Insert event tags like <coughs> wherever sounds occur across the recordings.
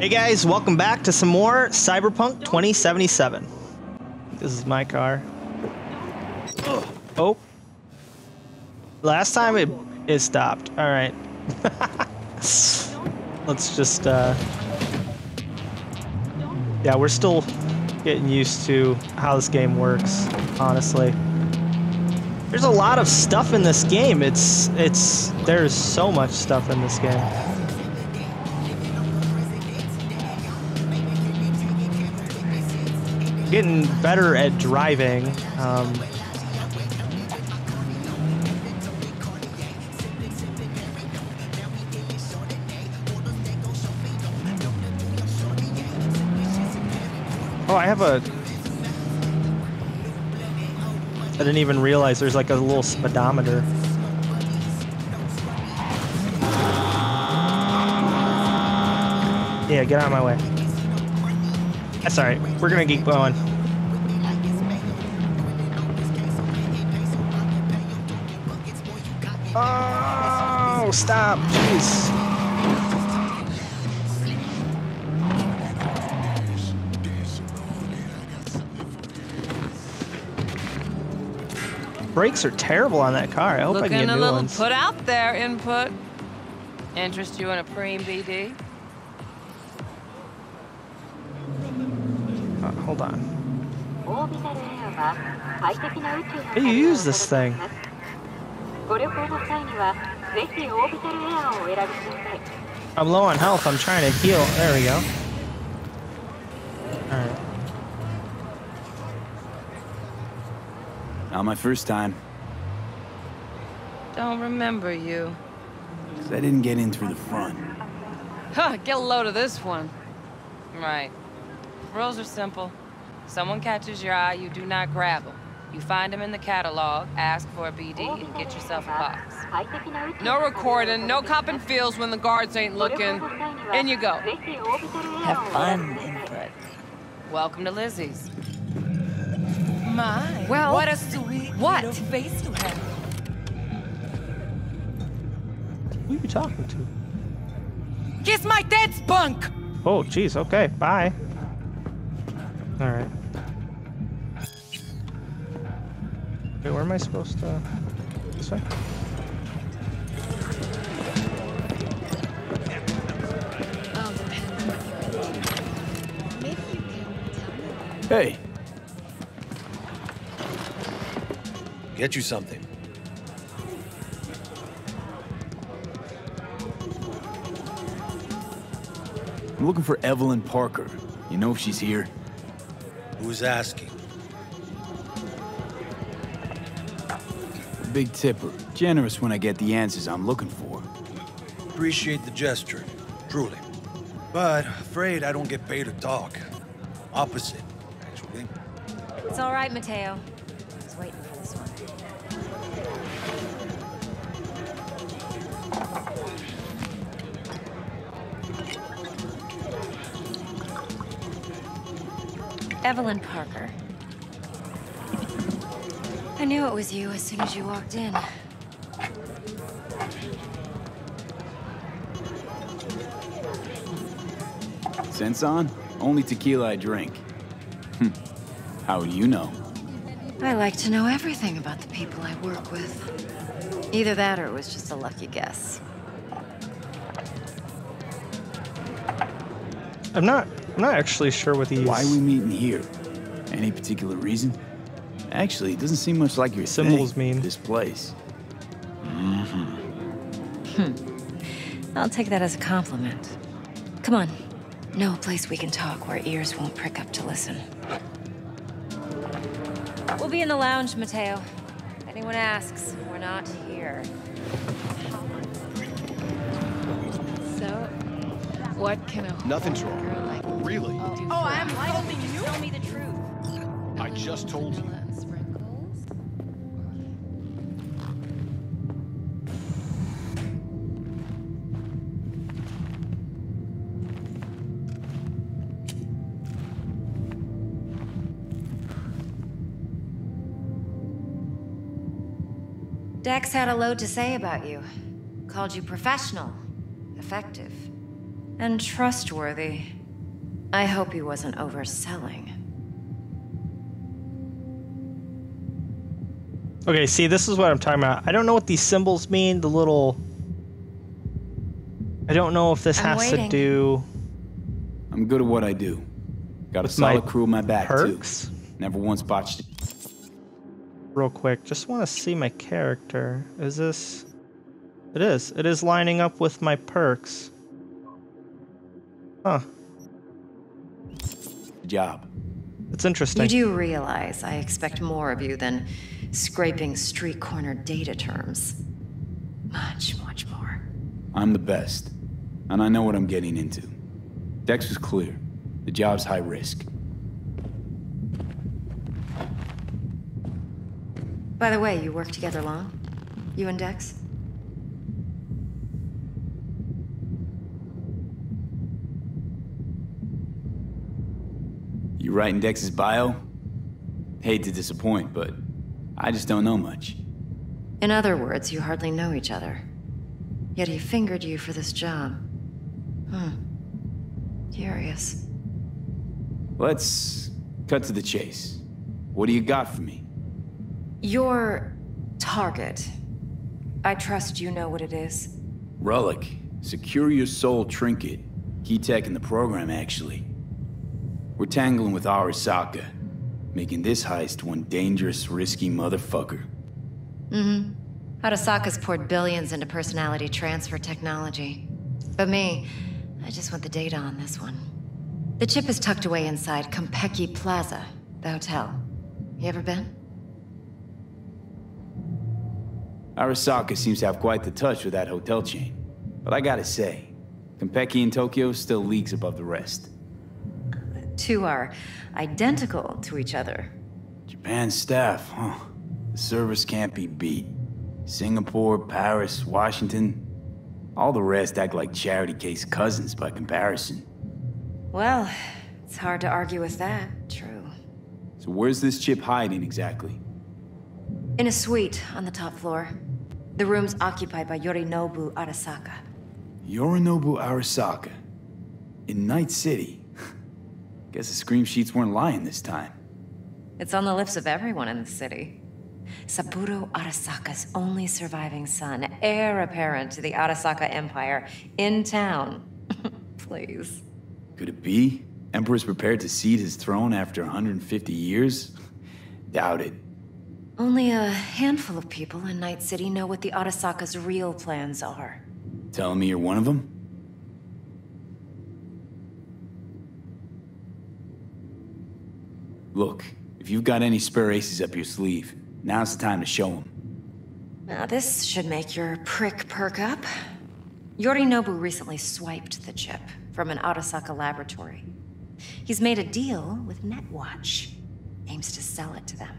Hey guys, welcome back to some more Cyberpunk 2077. This is my car. Oh. Last time it it stopped. All right. <laughs> Let's just uh Yeah, we're still getting used to how this game works, honestly. There's a lot of stuff in this game. It's it's there's so much stuff in this game. Getting better at driving. Um, oh, I have a I didn't even realize there's like a little speedometer. Yeah, get out of my way. That's alright. We're gonna keep going. Oh, stop. Jeez. Brakes are terrible on that car. I hope I can get a new little ones. put out there, input. Interest you in a preem BD? Hold on. You use this thing. I'm low on health. I'm trying to heal. There we go. Alright. Not my first time. Don't remember you. Cause I didn't get in through the front. Huh, get a load of this one. Right. Rules are simple. Someone catches your eye, you do not grab them. You find them in the catalog, ask for a BD, and get yourself a box. No recording, no copping feels when the guards ain't looking. In you go. Have fun, input. Welcome to Lizzie's. My, well, what a sweet what? little face you have. Who are you talking to? Kiss my dad's spunk! Oh, jeez, okay, bye. All right. Wait, where am I supposed to... This way? Hey, Get you something. I'm looking for Evelyn Parker. You know if she's here? Who's asking? Big tipper. Generous when I get the answers I'm looking for. Appreciate the gesture, truly. But afraid I don't get paid to talk. Opposite, actually. It's all right, Mateo. I was waiting for this one. Evelyn Parker. I knew it was you as soon as you walked in. Sense on? Only tequila I drink. Hmm. How do you know? I like to know everything about the people I work with. Either that or it was just a lucky guess. I'm not... I'm not actually sure what these... Why we meeting here? Any particular reason? Actually, it doesn't seem much like your Symbols thing, mean. This place. Hmm. I'll take that as a compliment. Come on. Know a place we can talk where ears won't prick up to listen. We'll be in the lounge, Mateo. If anyone asks, we're not here. So, what can a Nothing's girl wrong. like Really? do Oh, I'm a hoping you just told you. vanilla and sprinkles? Dex had a load to say about you. Called you professional, effective, And trustworthy. I hope he wasn't overselling. Okay, see, this is what I'm talking about. I don't know what these symbols mean. The little. I don't know if this I'm has waiting. to do I'm good at what I do. Got a With my solid crew in my back, perks. too. Never once botched it. real quick. Just want to see my character. Is this? It is. It is lining up with my perks. Huh. Good job. It's interesting. You do realize I expect more of you than scraping street corner data terms. Much, much more. I'm the best. And I know what I'm getting into. Dex was clear. The job's high risk. By the way, you work together long? You and Dex? You writing Dex's bio? Hate to disappoint, but I just don't know much. In other words, you hardly know each other. Yet he fingered you for this job. Hmm. Curious. Let's cut to the chase. What do you got for me? Your target. I trust you know what it is. Relic. Secure your soul trinket. Key tech in the program, actually. We're tangling with Arasaka, making this heist one dangerous, risky motherfucker. Mm-hmm. Arasaka's poured billions into personality transfer technology. But me, I just want the data on this one. The chip is tucked away inside Konpeki Plaza, the hotel. You ever been? Arasaka seems to have quite the touch with that hotel chain. But I gotta say, Konpeki in Tokyo still leagues above the rest. Two are identical to each other. Japan staff, huh? The service can't be beat. Singapore, Paris, Washington. All the rest act like charity case cousins by comparison. Well, it's hard to argue with that. True. So where's this chip hiding exactly? In a suite on the top floor. The room's occupied by Yorinobu Arasaka. Yorinobu Arasaka. In Night City. Guess the scream sheets weren't lying this time. It's on the lips of everyone in the city. Saburo Arasaka's only surviving son, heir apparent to the Arasaka Empire, in town. <laughs> Please. Could it be? Emperor's prepared to cede his throne after 150 years? <laughs> Doubt it. Only a handful of people in Night City know what the Arasaka's real plans are. Telling me you're one of them? Look, if you've got any spare aces up your sleeve, now's the time to show them. Now, this should make your prick perk up. Yorinobu recently swiped the chip from an Arasaka laboratory. He's made a deal with Netwatch. Aims to sell it to them.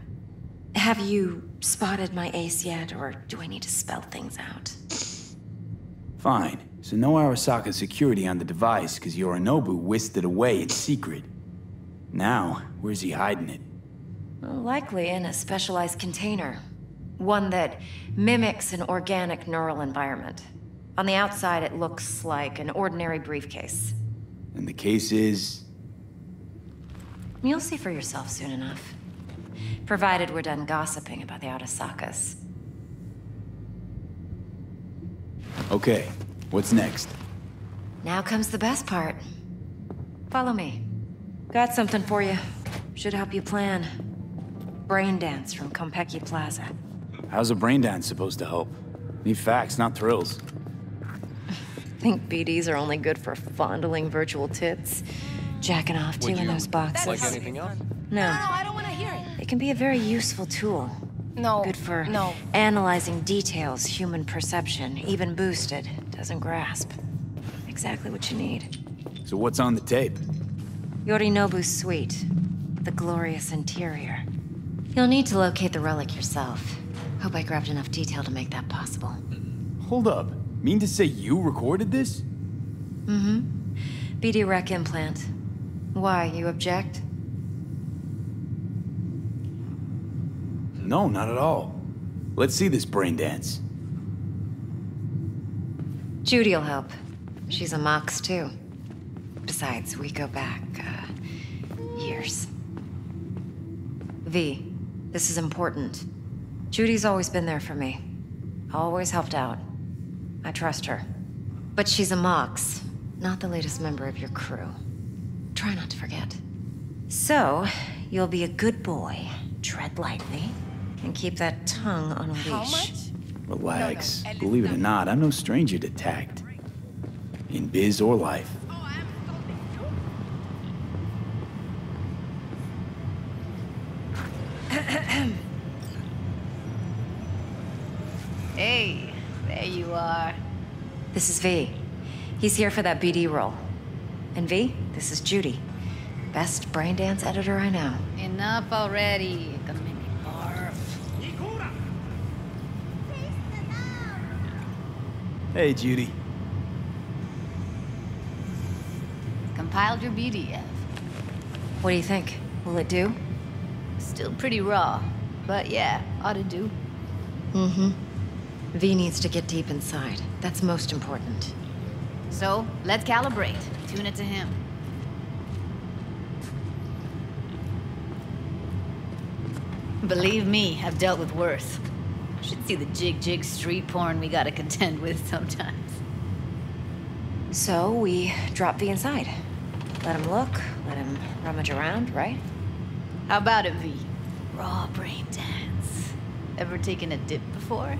Have you spotted my ace yet, or do I need to spell things out? Fine. So no Arasaka security on the device because Yorinobu whisked it away in secret. Now, where's he hiding it? Likely in a specialized container. One that mimics an organic neural environment. On the outside, it looks like an ordinary briefcase. And the case is... You'll see for yourself soon enough. Provided we're done gossiping about the Arasakas. Okay, what's next? Now comes the best part. Follow me. Got something for you. Should help you plan. Brain dance from Konpeki Plaza. How's a brain dance supposed to help? Need facts, not thrills. Think BDs are only good for fondling virtual tits? Jacking off to in those boxes? Like anything else? No. No, No. I don't want to hear it. It can be a very useful tool. No. Good for No. analyzing details human perception, even boosted, doesn't grasp. Exactly what you need. So what's on the tape? Yorinobu's suite. The glorious interior. You'll need to locate the relic yourself. Hope I grabbed enough detail to make that possible. Hold up. Mean to say you recorded this? Mm-hmm. BD rec implant. Why, you object? No, not at all. Let's see this brain dance. Judy'll help. She's a Mox, too. Besides, we go back, uh, years. V, this is important. Judy's always been there for me. Always helped out. I trust her. But she's a Mox, not the latest member of your crew. Try not to forget. So, you'll be a good boy, tread lightly, and keep that tongue on a leash. How much? Relax. No, no, Believe it or not, I'm no stranger to tact. In biz or life. <coughs> Hey, there you are. This is V. He's here for that BD role. And V, this is Judy. Best brain dance editor I know. Enough already. Gonna make me barf. Hey, Judy. Compiled your BDF. What do you think? Will it do? Still pretty raw, but yeah, ought to do. Mm-hmm. V needs to get deep inside. That's most important. So, let's calibrate. Tune it to him. Believe me, I've dealt with worse. Should see the jig-jig street porn we gotta contend with sometimes. So we drop V inside. Let him look, let him rummage around, right? How about it, V? Raw brain dance. Ever taken a dip before?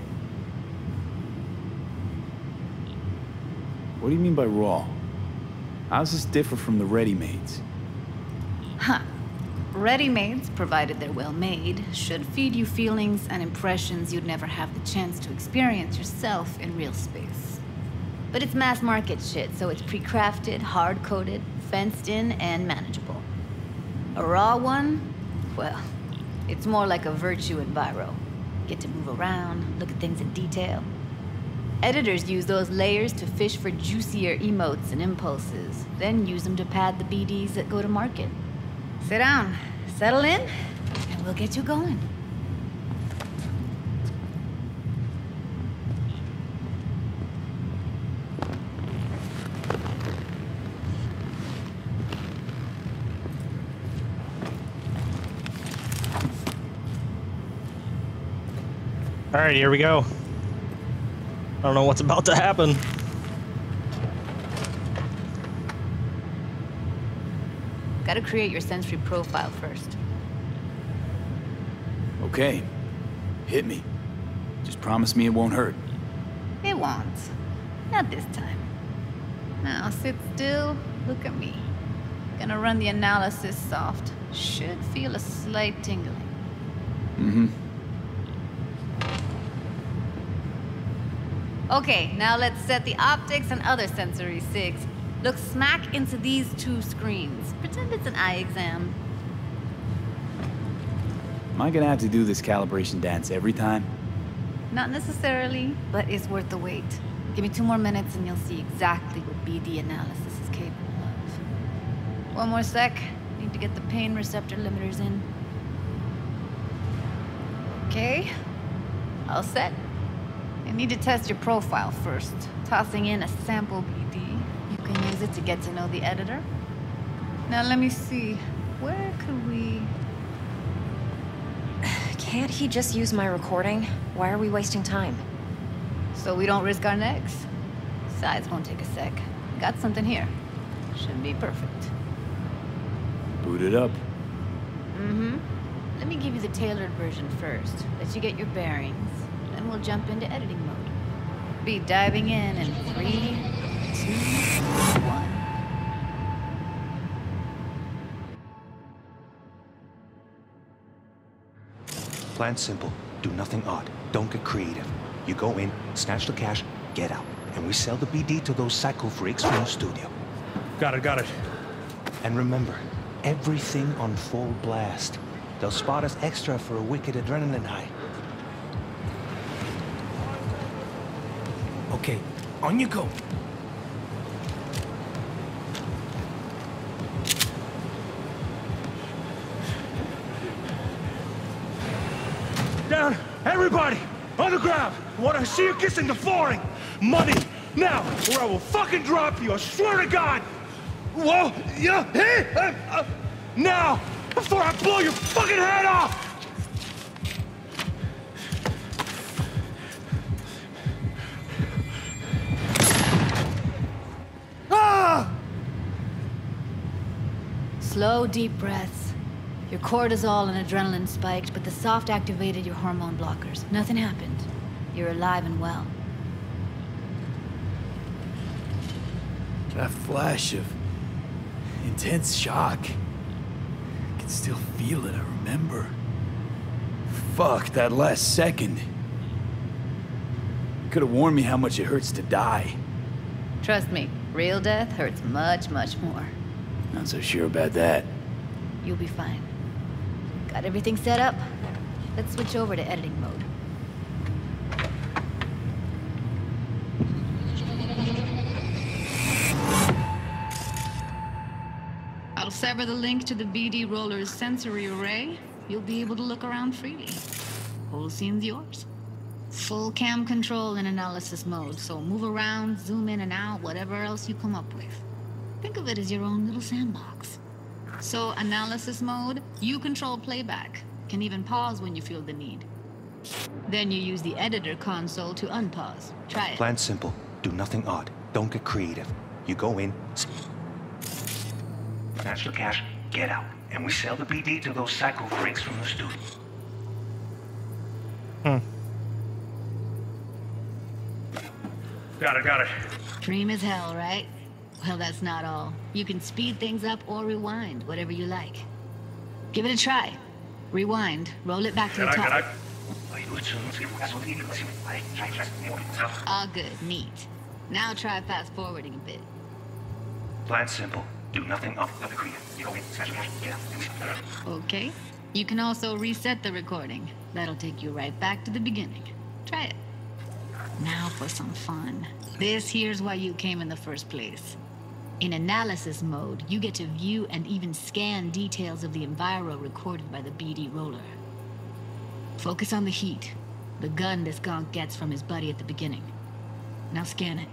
What do you mean by raw? How's this differ from the ready-mades? Huh. Ready-mades, provided they're well made, should feed you feelings and impressions you'd never have the chance to experience yourself in real space. But it's mass market shit, so it's pre-crafted, hard-coded, fenced in, and manageable. A raw one? Well, it's more like a virtue in Viro. Get to move around, look at things in detail. Editors use those layers to fish for juicier emotes and impulses, then use them to pad the BDs that go to market. Sit down, settle in, and we'll get you going. All right, here we go. I don't know what's about to happen. Gotta create your sensory profile first. Okay. Hit me. Just promise me it won't hurt. It won't. Not this time. Now sit still, look at me. Gonna run the analysis soft. Should feel a slight tingling. Mm-hmm. Okay, now let's set the optics and other sensory sigs. Look smack into these two screens. Pretend it's an eye exam. Am I gonna have to do this calibration dance every time? Not necessarily, but it's worth the wait. Give me two more minutes and you'll see exactly what BD analysis is capable of. One more sec. Need to get the pain receptor limiters in. Okay. All set. You need to test your profile first. Tossing in a sample BD. You can use it to get to know the editor. Now let me see. Where could we... <sighs> Can't he just use my recording? Why are we wasting time? So we don't risk our necks. Besides, won't take a sec. Got something here. Should be perfect. Boot it up. Mm-hmm. Let me give you the tailored version first. Let you get your bearings. Then we'll jump into editing mode. Be diving in in three, two, one. Plan simple. Do nothing odd. Don't get creative. You go in, snatch the cash, get out. And we sell the BD to those psycho freaks from the studio. Got it, got it. And remember, everything on full blast. They'll spot us extra for a wicked adrenaline high. Okay, on you go. Down, everybody! On the ground! I want to see you kissing the flooring! Money! Now, or I will fucking drop you, I swear to God! Whoa! Yeah! Hey! Uh, uh, now! Before I blow your fucking head off! Slow, deep breaths. Your cortisol and adrenaline spiked, but the soft activated your hormone blockers. Nothing happened. You're alive and well. That flash of intense shock. I can still feel it, I remember. Fuck, that last second. Could have warned me how much it hurts to die. Trust me, real death hurts much, much more. Not so sure about that. You'll be fine. Got everything set up? Let's switch over to editing mode. I'll sever the link to the BD Roller's sensory array. You'll be able to look around freely. Whole scene's yours. Full cam control in analysis mode, so move around, zoom in and out, whatever else you come up with. Think of it as your own little sandbox. So, analysis mode, you control playback. Can even pause when you feel the need. Then you use the editor console to unpause. Try it. Plan simple. Do nothing odd. Don't get creative. You go in, snatch the cash, get out, and we sell the BD to those psycho freaks from the studio. Hmm. Got it, got it. Dream as hell, right? Well, that's not all. You can speed things up or rewind, whatever you like. Give it a try. Rewind, roll it back to the top. All ah, good, neat. Now try fast forwarding a bit. Plan simple. Do nothing off the creative. You go in, snatch the cash, get out, and we sell the Okay. You can also reset the recording. That'll take you right back to the beginning. Try it. Now for some fun. This here's why you came in the first place. In analysis mode, you get to view and even scan details of the enviro recorded by the BD roller. Focus on the heat, the gun this gonk gets from his buddy at the beginning. Now scan it.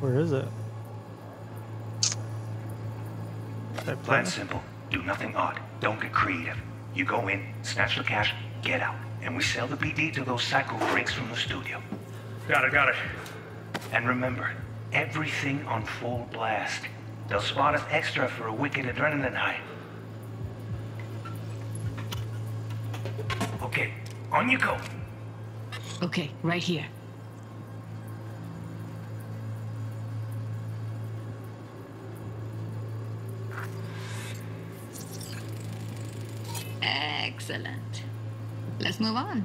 Where is it? That Plan simple. Do nothing odd. Don't get creative. You go in, snatch the cash, get out, and we sell the BD to those psycho freaks from the studio. Got it, got it. And remember, everything on full blast. They'll spot us extra for a wicked adrenaline high. Okay, on you go. Okay, right here. Excellent. Let's move on.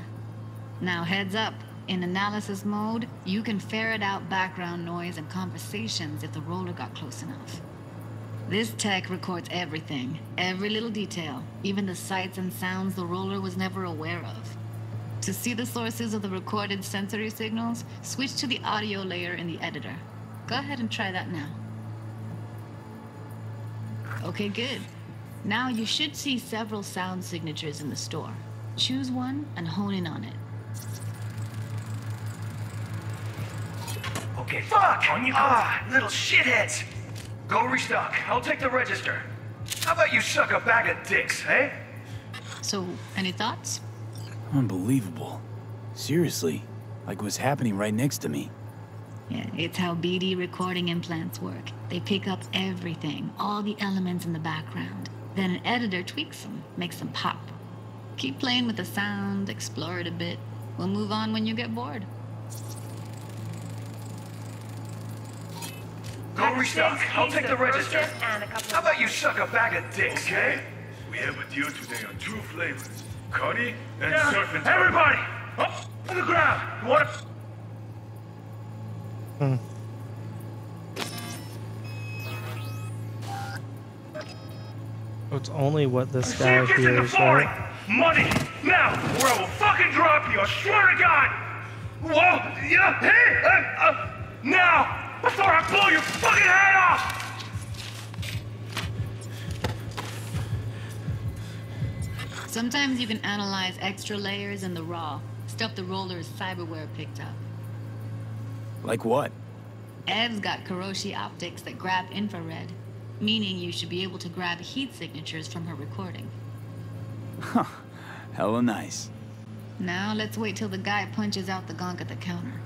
Now, heads up. In analysis mode, you can ferret out background noise and conversations if the roller got close enough. This tech records everything, every little detail, even the sights and sounds the roller was never aware of. To see the sources of the recorded sensory signals, switch to the audio layer in the editor. Go ahead and try that now. Okay, good. Now you should see several sound signatures in the store. Choose one and hone in on it. Okay, fuck! On you go. Ah, little shitheads! Go restock. I'll take the register. How about you suck a bag of dicks, eh? So, any thoughts? Unbelievable. Seriously, like it was happening right next to me. Yeah, it's how BD recording implants work. They pick up everything, all the elements in the background. Then an editor tweaks them, makes them pop. Keep playing with the sound, explore it a bit. We'll move on when you get bored. Go restock. I'll take the register. How about you suck a bag of dicks, Okay. We have a deal today on two flavors. Cuddy and Yeah, surf and everybody! Up on the ground! You wanna... Hmm. It's only what this See guy you gets hears, right? Money! Now, or I will fucking drop you, I swear to God! Whoa! Yeah! Hey! Uh, uh, now! Before I blow your fucking head off! Sometimes you can analyze extra layers in the raw, stuff the roller's cyberware picked up. Like what? Ev's got Kiroshi optics that grab infrared, meaning you should be able to grab heat signatures from her recording. Huh. Hella nice. Now let's wait till the guy punches out the gonk at the counter.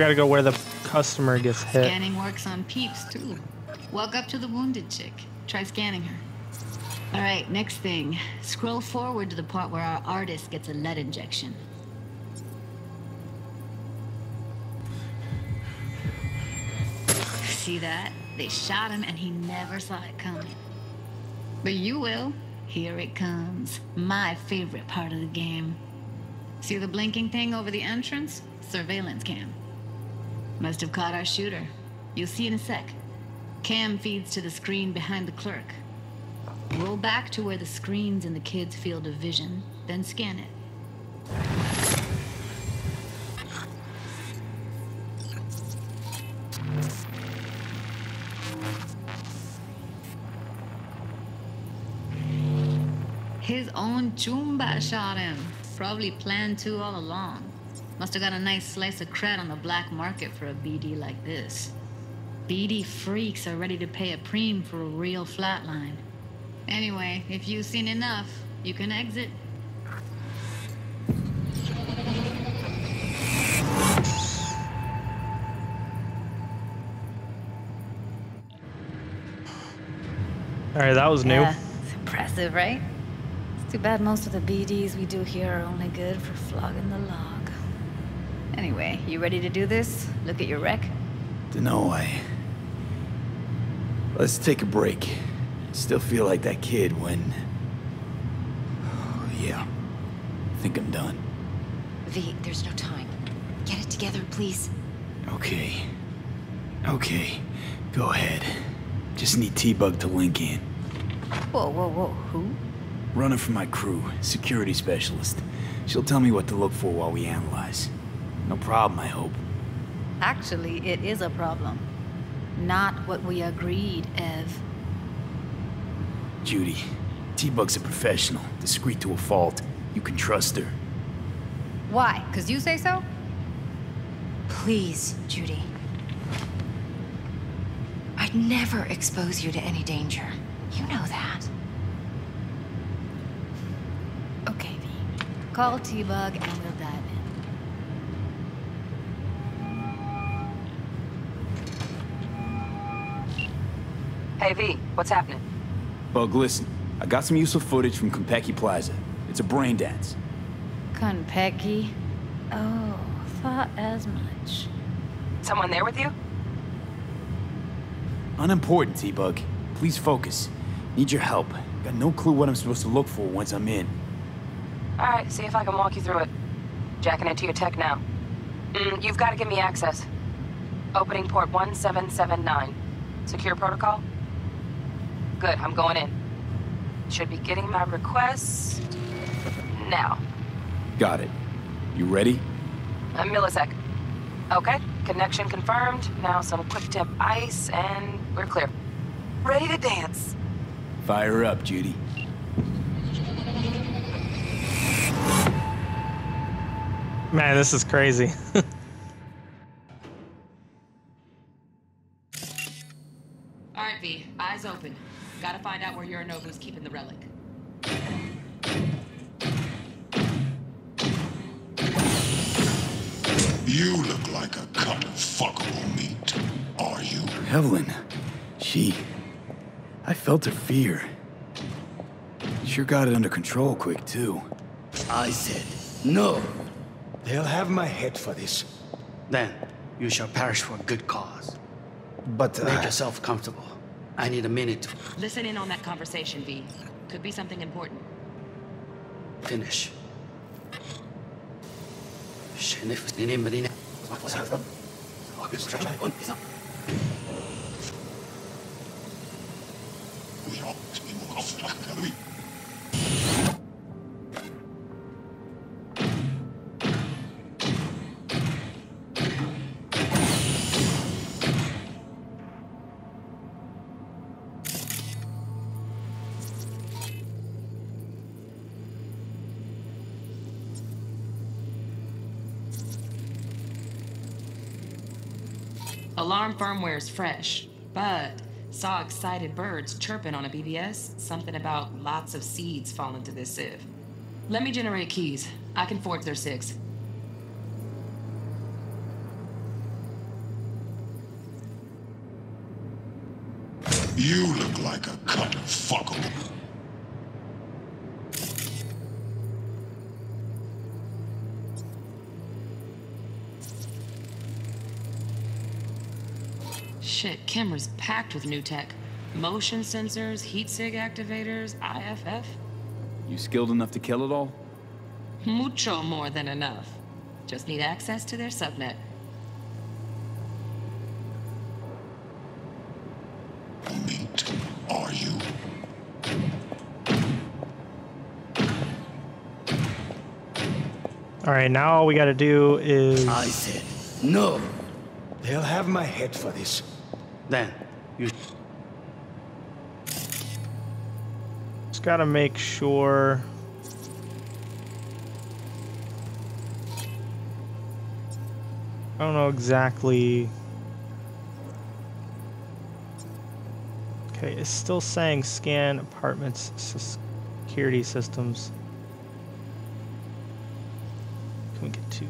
Gotta go where the customer gets hit. Scanning works on peeps too. Walk up to the wounded chick. Try scanning her. All right, next thing. Scroll forward to the part where our artist gets a lead injection. See that? They shot him and he never saw it coming. But you will. Here it comes. My favorite part of the game. See the blinking thing over the entrance? Surveillance cam. Must have caught our shooter. You'll see in a sec. Cam feeds to the screen behind the clerk. Roll back to where the screen's in the kid's field of vision, then scan it. His own Chumba shot him. Probably planned to all along. Must have got a nice slice of cred on the black market for a BD like this. BD freaks are ready to pay a preem for a real flatline. Anyway, if you've seen enough, you can exit. All right, that was new. Yeah, it's impressive, right? It's too bad most of the BDs we do here are only good for flogging the log. Anyway, you ready to do this? Look at your wreck? Dunno, I... Let's take a break. Still feel like that kid when... <sighs> yeah. I think I'm done. V, there's no time. Get it together, please. Okay. Okay. Go ahead. Just need T-Bug to link in. Whoa, whoa, whoa, who? Runner for my crew, security specialist. She'll tell me what to look for while we analyze. No problem, I hope. Actually, it is a problem. Not what we agreed, Ev. Judy, T-Bug's a professional, discreet to a fault. You can trust her. Why? Because you say so? Please, Judy. I'd never expose you to any danger. You know that. Okay, V. Call T-Bug and we'll dive in. Hey, V, what's happening? Bug, listen. I got some useful footage from Konpeki Plaza. It's a brain dance. Konpeki? Oh, thought as much. Someone there with you? Unimportant, T-Bug. Please focus. Need your help. Got no clue what I'm supposed to look for once I'm in. Alright, see if I can walk you through it. Jacking into your tech now. Mm, you've got to give me access. Opening port 1779. Secure protocol? Good, I'm going in. Should be getting my request... now. Got it. You ready? A millisecond. Okay, connection confirmed. Now some quick tip ice, and we're clear. Ready to dance. Fire up, Judy. Man, this is crazy. <laughs> Gotta find out where Yorinobu's keeping the relic. You look like a cut of fuckable meat. Are you? Evelyn. She... I felt her fear. Sure got it under control quick, too. I said, no. They'll have my head for this. Then, you shall perish for a good cause. But, uh... Make yourself comfortable. I need a minute to Listen in on that conversation, V. Could be something important. finish. Alarm firmware is fresh, but saw excited birds chirping on a BBS. Something about lots of seeds falling to this sieve. Let me generate keys. I can forge their SIGs. You look like a cut fuckle. Shit, camera's packed with new tech. Motion sensors, heat sig activators, IFF. You skilled enough to kill it all? Mucho more than enough. Just need access to their subnet. Meat, are you? All right, now all we got to do is. I said no. They'll have my head for this. Then you. Just got to make sure. I don't know exactly. Okay, it's still saying scan apartments security systems. Can we get two?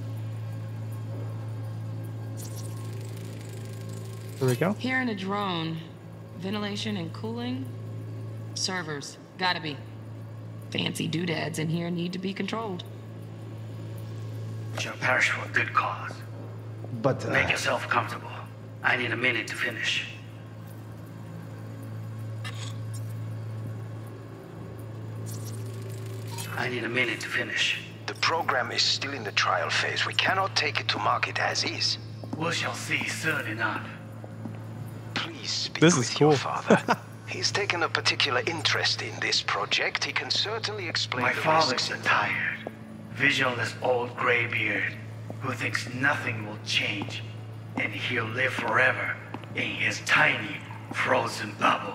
There we go. Here in a drone, ventilation and cooling, servers, gotta be. Fancy doodads in here need to be controlled. Shall perish for a good cause. But uh, Make yourself comfortable. I need a minute to finish. I need a minute to finish. The program is still in the trial phase. We cannot take it to market as is. We shall see soon enough. Please speak This with is your father. <laughs> He's taken a particular interest in this project. He can certainly explain My the father's risks a tired, visionless old graybeard who thinks nothing will change and he'll live forever in his tiny, frozen bubble.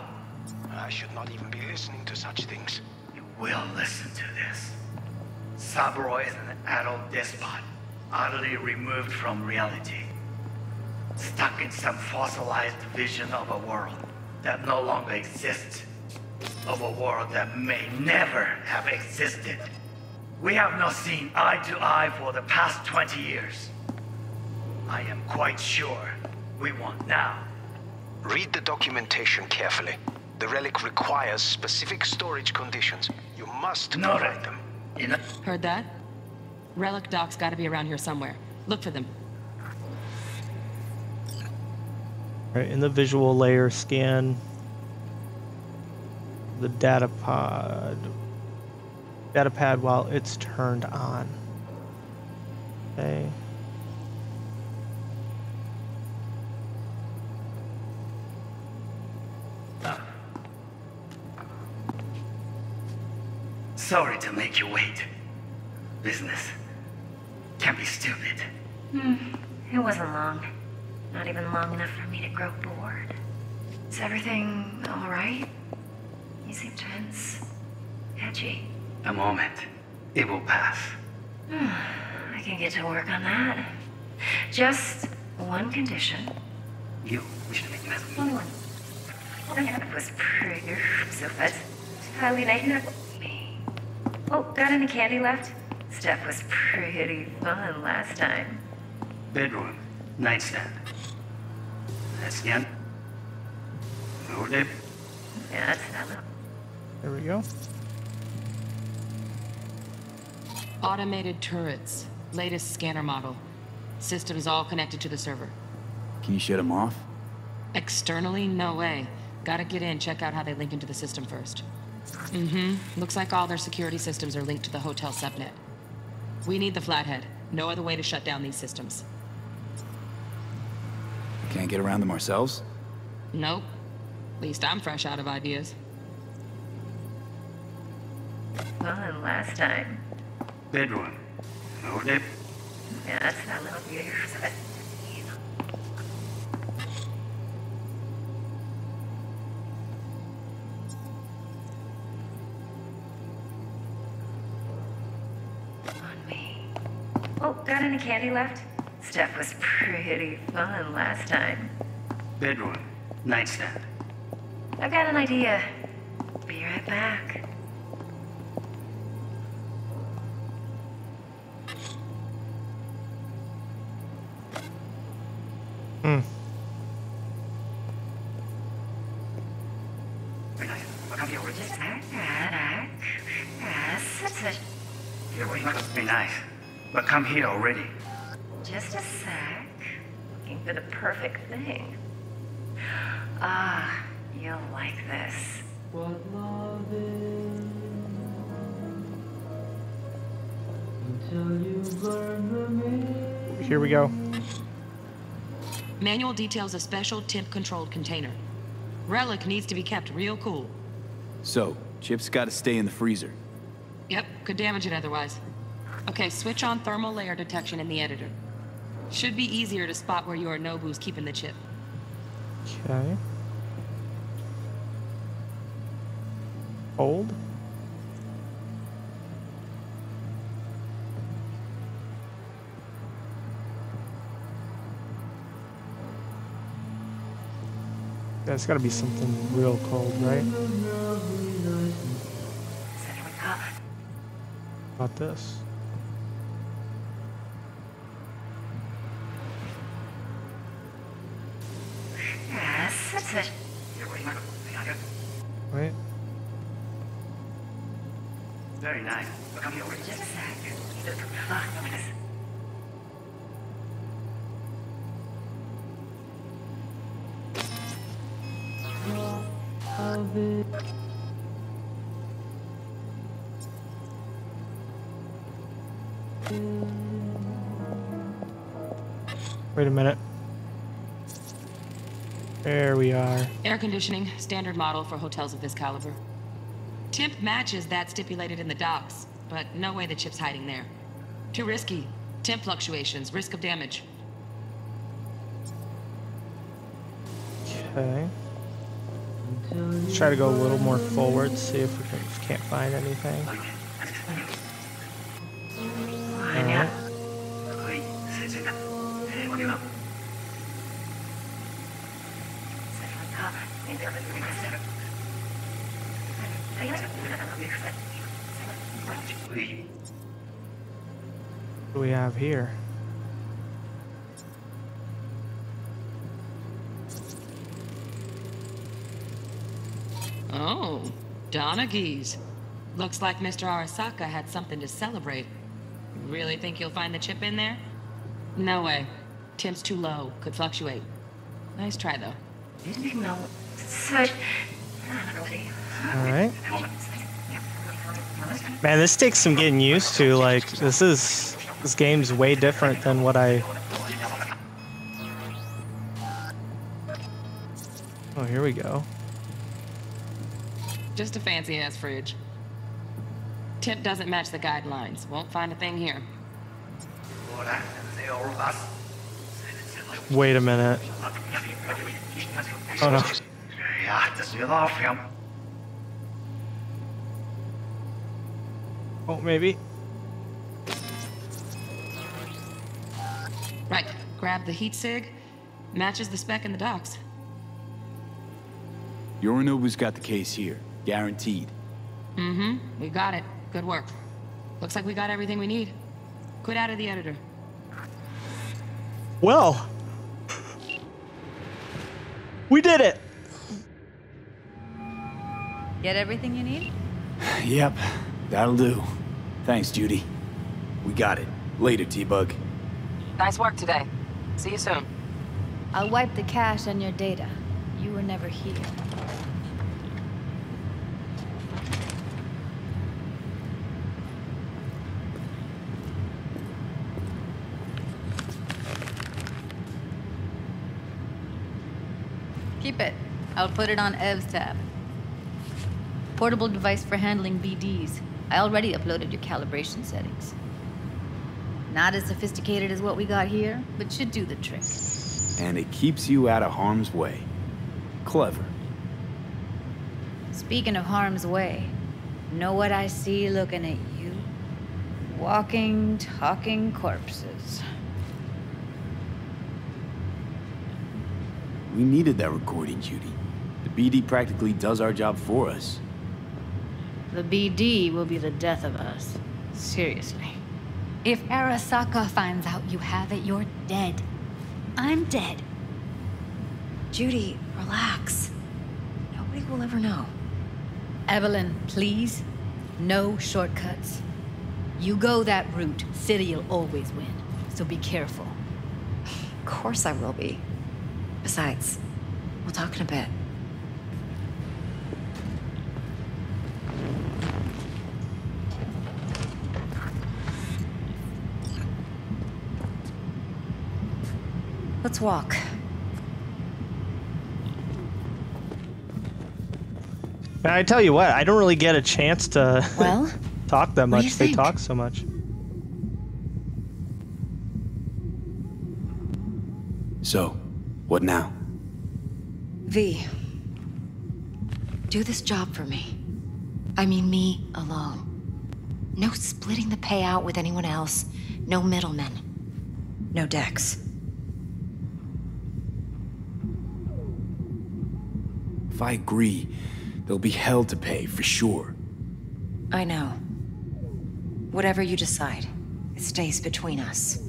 I should not even be listening to such things. You will listen to this. Saburo is an adult despot, utterly removed from reality. Stuck in some fossilized vision of a world that no longer exists. Of a world that may never have existed. We have not seen eye to eye for the past 20 years. I am quite sure we want now. Read the documentation carefully. The relic requires specific storage conditions. You must Noted. provide them. In a Heard that? Relic docs gotta be around here somewhere. Look for them. Right, in the visual layer, scan the data pod data pad while it's turned on. Okay. Sorry to make you wait. Business can be stupid. Hmm. It wasn't long. Not even long enough for me to grow bored. Is everything alright? You seem tense. Edgy. A moment. It will pass. Hmm, I can get to work on that. Just one condition. You wish to make mess of Only me. one. That was pretty so fast. Highly negative. Me. Oh, got any candy left? Stuff was pretty fun last time. Bedroom. Nightstand. That's the end. No dip. Yeah, There we go. Automated turrets. Latest scanner model. Systems all connected to the server. Can you shut them off? Externally, no way. Gotta get in, check out how they link into the system first. Mm-hmm. Looks like all their security systems are linked to the hotel subnet. We need the flathead. No other way to shut down these systems. Can't get around them ourselves? Nope. At least I'm fresh out of ideas. fun last time. Bedroom. No dip. Yeah, that's that little beauty. On me. Oh, got any candy left? Stuff was pretty fun last time. Bedroom. Nightstand. I've got an idea. Be right back. Hmm. Very nice. Well, come here already. Just back, back. Yes, that's it. Here, wait. Very nice. But come here already. For the perfect thing. Ah, you'll like this. what love is Here we go. Manual details a special temp-controlled container. Relic needs to be kept real cool. So, Chip's gotta stay in the freezer. Yep, could damage it otherwise. Okay, switch on thermal layer detection in the editor. Should be easier to spot where Yorinobu's keeping the chip. Okay. Hold. That's gotta be something real cold, right? About this. Air conditioning, standard model for hotels of this caliber. Temp matches that stipulated in the docs, but no way the chip's hiding there. Too risky. Temp fluctuations, risk of damage. Okay. Let's try to go a little more forward, see if we can, if we can't find anything. What do we have here? Oh, Donaghy's. Looks like Mr. Arasaka had something to celebrate. Really think you'll find the chip in there? No way. Temp's too low. Could fluctuate. Nice try, though. No, such. Alright. Man, this takes some getting used to. Like, this is. This game's way different than what I. Oh, here we go. Just a fancy ass fridge. Tip doesn't match the guidelines. Won't find a thing here. Wait a minute. Oh no. Ja, dat is weer af, ja. Oh, maybe. Right. Grab the heat sig. Matches the spec in the docs. Yorinobu's got the case here. Guaranteed. Mm-hmm. We got it. Good work. Looks like we got everything we need. Quit out of the editor. Well, we did it. Get everything you need? Yep, that'll do. Thanks, Judy. We got it. Later, T-Bug. Nice work today. See you soon. I'll wipe the cache on your data. You were never here. Keep it. I'll put it on Ev's tab. Portable device for handling BDs. I already uploaded your calibration settings. Not as sophisticated as what we got here, but should do the trick. And it keeps you out of harm's way. Clever. Speaking of harm's way, know what I see looking at you? Walking, talking corpses. We needed that recording, Judy. The BD practically does our job for us. The BD will be the death of us. Seriously. If Arasaka finds out you have it, you're dead. I'm dead. Judy, relax. Nobody will ever know. Evelyn, please. No shortcuts. You go that route, City'll always win. So be careful. Of course I will be. Besides, we'll talk in a bit. Let's walk. And I tell you what, I don't really get a chance to Well, <laughs> talk that much. They think? talk so much. So, what now? V. Do this job for me. I mean, me alone. No splitting the payout with anyone else. No middlemen. No Dex. If I agree, there'll be hell to pay, for sure. I know. Whatever you decide, it stays between us.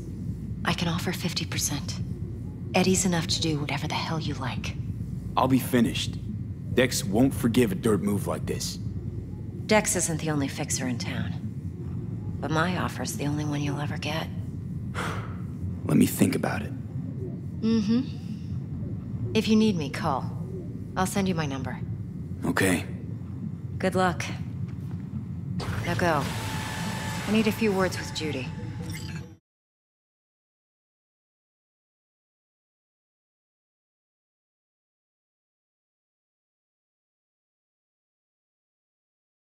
I can offer 50%. Eddie's enough to do whatever the hell you like. I'll be finished. Dex won't forgive a dirt move like this. Dex isn't the only fixer in town. But my offer's the only one you'll ever get. <sighs> Let me think about it. Mm-hmm. If you need me, call. I'll send you my number. Okay. Good luck. Now go. I need a few words with Judy.